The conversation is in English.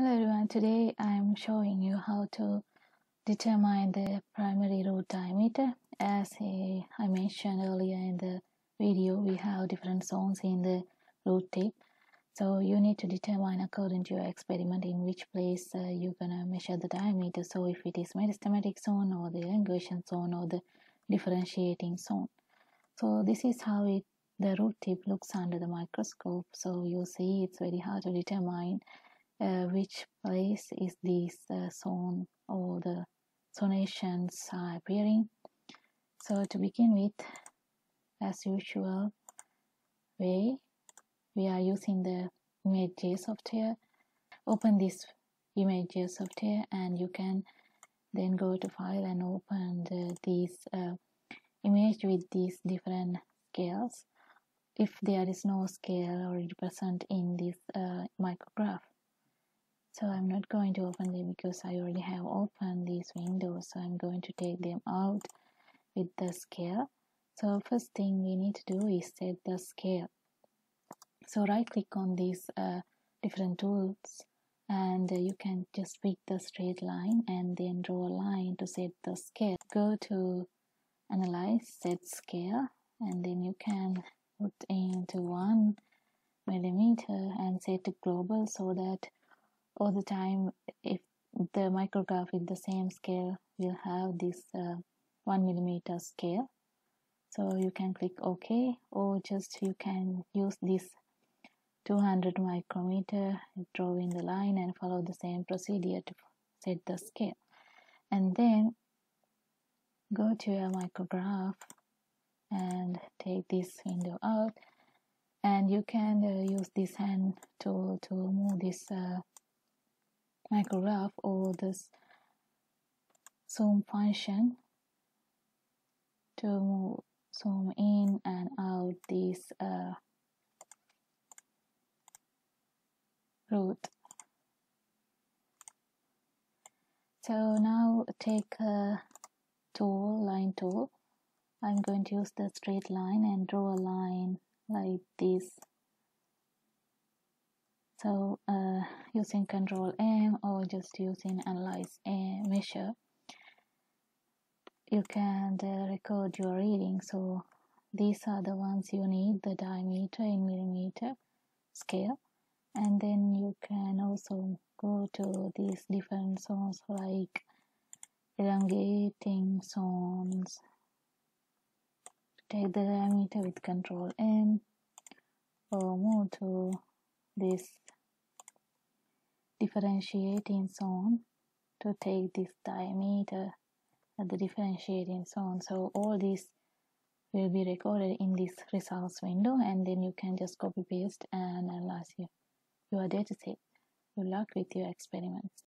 Hello everyone, today I'm showing you how to determine the primary root diameter. As I mentioned earlier in the video, we have different zones in the root tip. So you need to determine according to your experiment in which place uh, you're gonna measure the diameter. So if it is meristematic zone or the elongation zone or the differentiating zone. So this is how it the root tip looks under the microscope. So you see it's very hard to determine which place is this uh, zone or the zonations are appearing. So to begin with, as usual way, we are using the ImageJ software. Open this ImageJ software and you can then go to file and open the, these uh, image with these different scales if there is no scale already present in this uh, micrograph. So I'm not going to open them because I already have opened these windows. So I'm going to take them out with the scale. So first thing we need to do is set the scale. So right click on these uh, different tools and uh, you can just pick the straight line and then draw a line to set the scale. Go to analyze set scale and then you can put into one millimeter and set to global so that all the time if the micrograph with the same scale will have this uh, 1 millimeter scale. So you can click ok or just you can use this 200 micrometer drawing the line and follow the same procedure to set the scale. And then go to your micrograph and take this window out. And you can uh, use this hand tool to move this uh, micrograph or this zoom function to zoom in and out this uh, root. So now take a tool, line tool. I'm going to use the straight line and draw a line like this so uh, using control M or just using analyze and measure you can uh, record your reading. So these are the ones you need the diameter in millimeter scale. And then you can also go to these different zones like elongating zones. Take the diameter with control M or move to this differentiating zone to take this diameter at the differentiating zone. So all these will be recorded in this results window and then you can just copy paste and analyze your, your data set good luck with your experiments